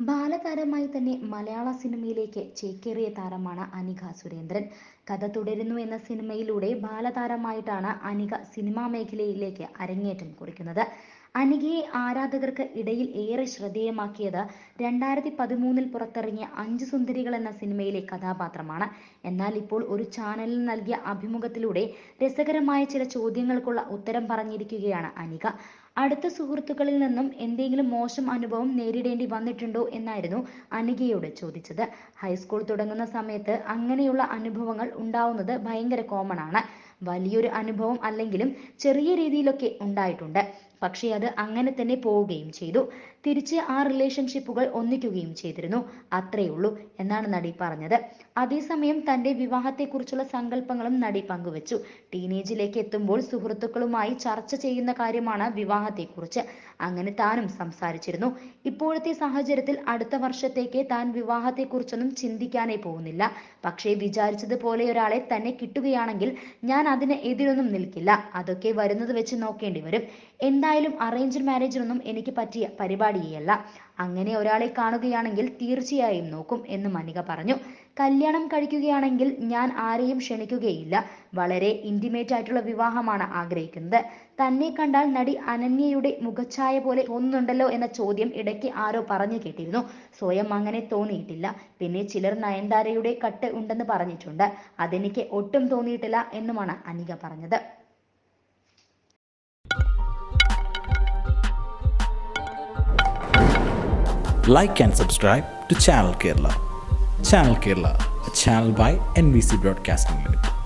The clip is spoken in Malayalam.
ബാലതാരമായി തന്നെ മലയാള സിനിമയിലേക്ക് ചേക്കേറിയ താരമാണ് അനിക സുരേന്ദ്രൻ. കഥ തുടരുന്നു എന്ന സിനിമയിലൂടെ ബാലതാരമായിട്ടാണ് അനിക സിനിമാ മേഖലയിലേക്ക് അരങ്ങേറ്റം കുറിക്കുന്നത്. അനികയെ ആരാധകർക്ക് ഇടയിൽ ഏറെ ശ്രദ്ധേയമാക്കിയത് രണ്ടായിരത്തി പതിമൂന്നിൽ പുറത്തിറങ്ങിയ അഞ്ച് സുന്ദരികൾ എന്ന സിനിമയിലെ കഥാപാത്രമാണ്. എന്നാൽ ഇപ്പോൾ ഒരു ചാനലിൽ നൽകിയ അഭിമുഖത്തിലൂടെ രസകരമായ ചില ചോദ്യങ്ങൾക്കുള്ള ഉത്തരം പറഞ്ഞിരിക്കുകയാണ് അനിക. അടുത്ത സുഹൃത്തുക്കളിൽ നിന്നും എന്തെങ്കിലും മോശം അനുഭവം നേരിടേണ്ടി വന്നിട്ടുണ്ടോ എന്നായിരുന്നു അനികയോട് ചോദിച്ചത്. ഹൈസ്കൂൾ തുടങ്ങുന്ന സമയത്ത് അങ്ങനെയുള്ള അനുഭവങ്ങൾ ഉണ്ടാവുന്നത് ഭയങ്കര കോമൺ ആണ്. വലിയൊരു അനുഭവം അല്ലെങ്കിലും ചെറിയ രീതിയിലൊക്കെ ഉണ്ടായിട്ടുണ്ട്. പക്ഷേ അത് അങ്ങനെ തന്നെ പോവുകയും ചെയ്തു. തിരിച്ച് ആ റിലേഷൻഷിപ്പുകൾ ഒന്നിക്കുകയും ചെയ്തിരുന്നു. അത്രയേ ഉള്ളൂ എന്നാണ് നടി പറഞ്ഞത്. അതേസമയം തന്റെ വിവാഹത്തെക്കുറിച്ചുള്ള സങ്കല്പങ്ങളും നടി പങ്കുവച്ചു. ടീനേജിലേക്ക് എത്തുമ്പോൾ സുഹൃത്തുക്കളുമായി ചർച്ച ചെയ്യുന്ന കാര്യമാണ് വിവാഹത്തെക്കുറിച്ച്. അങ്ങനെ താനും സംസാരിച്ചിരുന്നു. ഇപ്പോഴത്തെ സാഹചര്യത്തിൽ അടുത്ത വർഷത്തേക്ക് താൻ വിവാഹത്തെക്കുറിച്ചൊന്നും ചിന്തിക്കാനേ പോകുന്നില്ല. പക്ഷേ വിചാരിച്ചതുപോലെ ഒരാളെ തന്നെ കിട്ടുകയാണെങ്കിൽ ഞാൻ അതിന് എതിരൊന്നും നിൽക്കില്ല. അതൊക്കെ വരുന്നത് വെച്ച് നോക്കേണ്ടി വരും. എന്തായാലും അറേഞ്ച്ഡ് മാരേജിനൊന്നും എനിക്ക് പറ്റിയ പരിപാടിയല്ല. അങ്ങനെ ഒരാളെ കാണുകയാണെങ്കിൽ തീർച്ചയായും നോക്കും എന്ന് മണിക പറഞ്ഞു. കല്യാണം കഴിക്കുകയാണെങ്കിൽ ഞാൻ ആരെയും ക്ഷണിക്കുകയില്ല. വളരെ ഇന്റിമേറ്റ് ആയിട്ടുള്ള വിവാഹമാണ് ആഗ്രഹിക്കുന്നത്. തന്നെ കണ്ടാൽ നടി അനന്യയുടെ മുഖച്ഛായ പോലെ തോന്നുന്നുണ്ടല്ലോ എന്ന ചോദ്യം ഇടയ്ക്ക് ആരോ പറഞ്ഞു കേട്ടിരുന്നു. സ്വയം അങ്ങനെ തോന്നിയിട്ടില്ല. പിന്നെ ചിലർ നയൻതാരയുടെ കട്ട് ഉണ്ടെന്ന് പറഞ്ഞിട്ടുണ്ട്. അതെനിക്ക് ഒട്ടും തോന്നിയിട്ടില്ല എന്നുമാണ് അനിക പറഞ്ഞത്. Like and subscribe to Channel Kerala. Channel Kerala, a channel by NBC Broadcasting Limited.